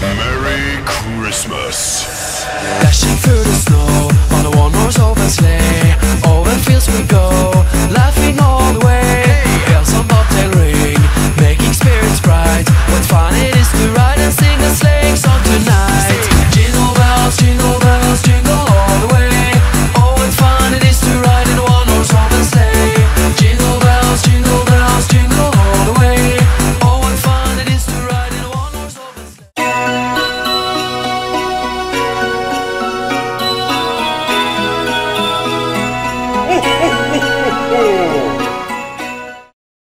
Merry Christmas. Dashing through the snow.